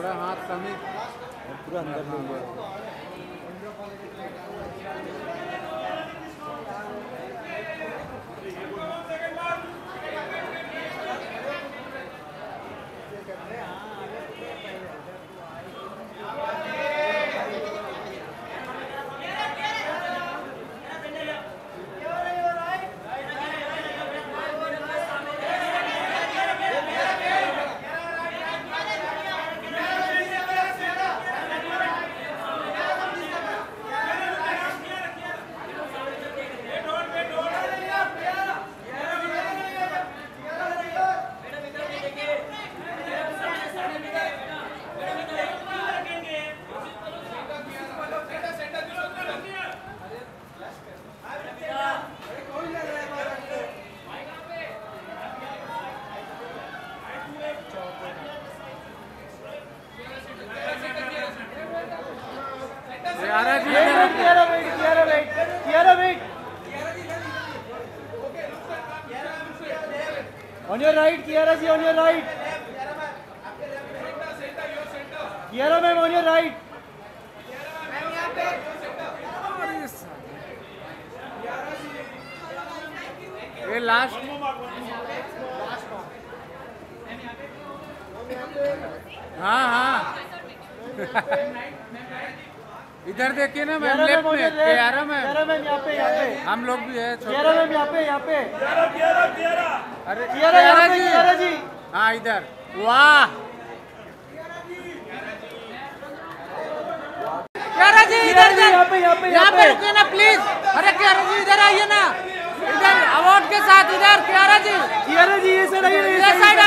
थोड़ा हाथ समेत पूरा अंदर हाँ, हाँ। ले On your right, Kiara ji, on your right. Kiara ma'am, on your right. ये लास्ट हाँ हाँ इधर देखिए ना मैम लेफ़्ट में Kiara ma'am, यहाँ पे, यहाँ पे. हम लोग भी है Kiara ma'am, यहाँ पे, यहाँ पे. अरे पे, जी। Kiara जी. हाँ इधर। वाह। क्यारा जी इधर यहाँ पे, यहाँ पे. रुकिए ना प्लीज़ अरे क्यारा जी इधर आइए ना। इधर अवार्ड के साथ इधर क्यारा जी। Kiara जी, ये side आइए, साइड